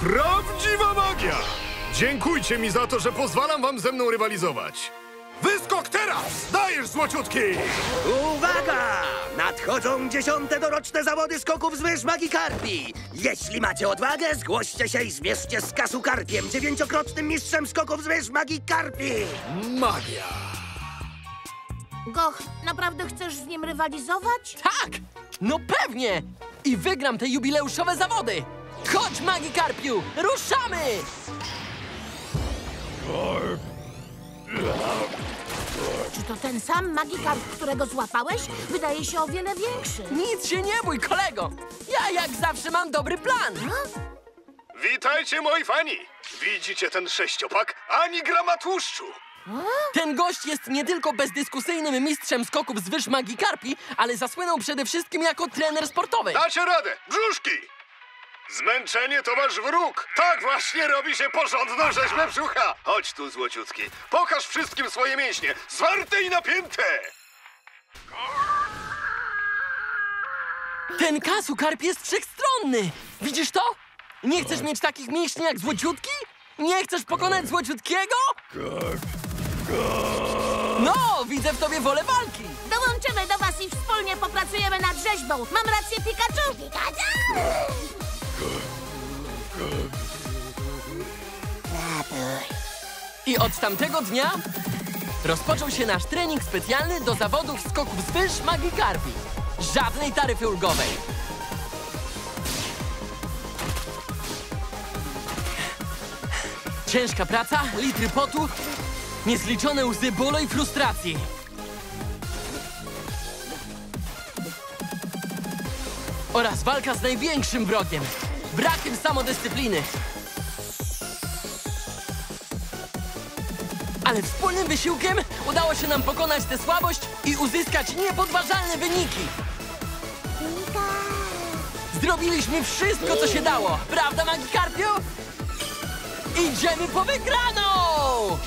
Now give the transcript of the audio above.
Prawdziwa magia! Dziękujcie mi za to, że pozwalam wam ze mną rywalizować. Wyskok teraz! Dajesz, złociutki! Uwaga! Nadchodzą dziesiąte doroczne zawody skoków z wyż Magikarpi. Jeśli macie odwagę, zgłoście się i zmierzcie z Kasu Karpiem, dziewięciokrotnym mistrzem skoków z wyż Magikarpi. Magia! Goch, naprawdę chcesz z nim rywalizować? Tak! No pewnie! I wygram te jubileuszowe zawody! Chodź, Magikarpiu! Ruszamy! Czy to ten sam Magikarp, którego złapałeś? Wydaje się o wiele większy. Nic się nie bój, kolego! Ja jak zawsze mam dobry plan! Witajcie, moi fani! Widzicie ten sześciopak? Ani grama tłuszczu! Ten gość jest nie tylko bezdyskusyjnym mistrzem skoków z wyż Magikarpi, ale zasłynął przede wszystkim jako trener sportowy. Dacie radę! Brzuszki! Zmęczenie to wasz wróg! Tak właśnie robi się porządną rzeźbę brzucha! Chodź tu, złociutki. Pokaż wszystkim swoje mięśnie, zwarte i napięte! Ten kasukarp jest wszechstronny! Widzisz to? Nie chcesz mieć takich mięśni jak złociutki? Nie chcesz pokonać złociutkiego? No, widzę w tobie wolę walki! Dołączymy do was i wspólnie popracujemy nad rzeźbą. Mam rację, Pikachu? Pikachu! I od tamtego dnia rozpoczął się nasz trening specjalny do zawodów skoków z wyż Magikarpi. Żadnej taryfy ulgowej. Ciężka praca, litry potu, niezliczone łzy bólu i frustracji. Oraz walka z największym wrogiem, brakiem samodyscypliny. Ale wspólnym wysiłkiem udało się nam pokonać tę słabość i uzyskać niepodważalne wyniki. Zrobiliśmy wszystko, co się dało, prawda, Magikarpiu? Idziemy po wygraną!